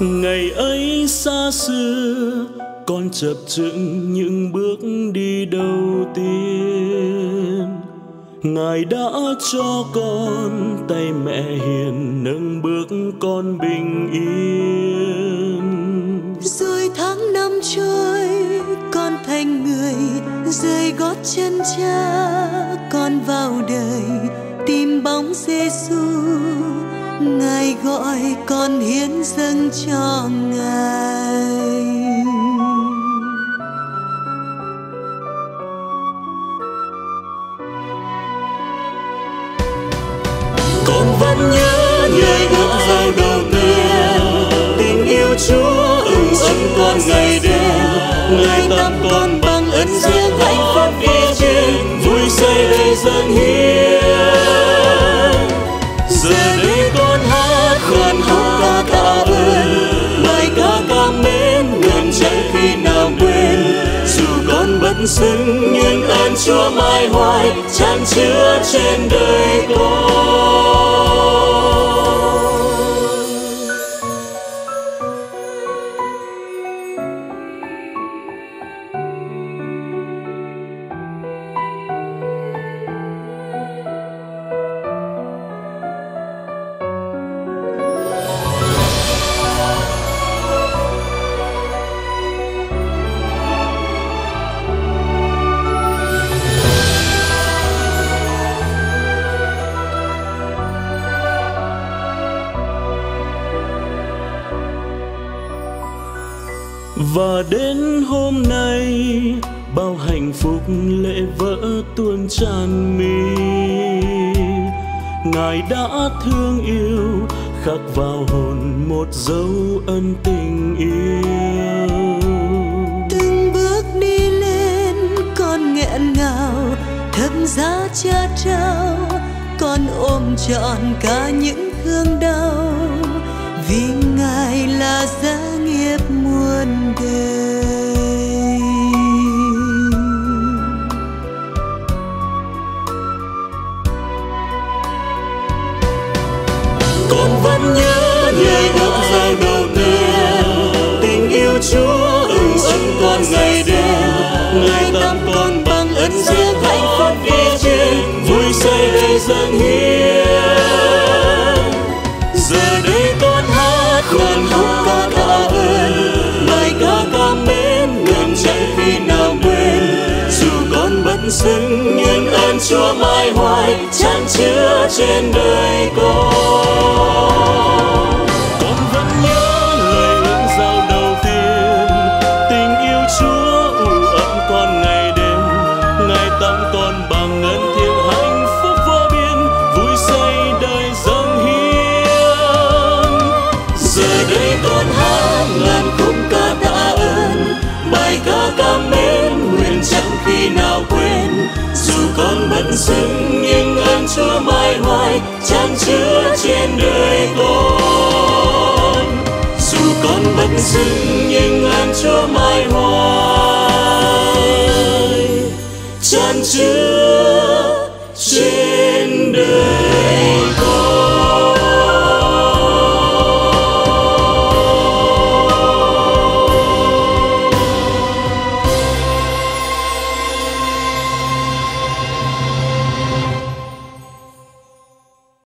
ngày ấy xa xưa, con chập chững những bước đi đầu tiên. Ngài đã cho con tay mẹ hiền nâng bước con bình yên. Rồi tháng năm trôi, con thành người rơi gót chân cha, con vào đời tìm bóng Giêsu ngài gọi con hiến dâng cho ngài. Con vẫn nhớ ngày bước vào đầu tiên. Tình yêu chúa ưng ấm con ngày đêm. Ngài tắm con bằng ân dương hạnh phúc phía trên. Vui say đầy dâng hiến con hát khàn khóc ca tạ ơn bài ca ca mến ngàn chẳng khi nào quên. Dù con bất xứng nhưng ơn chúa mãi hoài, chan chứa trên đời con. Và đến hôm nay, bao hạnh phúc lệ vỡ tuôn tràn mi. Ngài đã thương yêu, khắc vào hồn một dấu ân tình yêu. Từng bước đi lên, con nghẹn ngào thâm giá cha trao. Con ôm trọn cả những thương đau. Ngày bước vào đầu tiên tình yêu chúa ưng ấm con ngày đêm. ngài tắm con bằng ân riêng hạnh phúc vì trên. vui say đầy dâng hiến. Giờ đây con hát khàn khóc ca tạ ơn. bài ca ca mến nguyện chẳng khi nào quên. Dù con bất xứng nhưng ơn chúa mãi hoài chan chứa trên đời con giờ đây con hát ngàn khúc ca tạ ơn bài ca ca mến nguyện chẳng khi nào quên dù con bận xứng nhưng ơn chúa mãi hoài chan chứa trên đời con dù con bận xứng nhưng ơn chúa mãi hoài chan chứa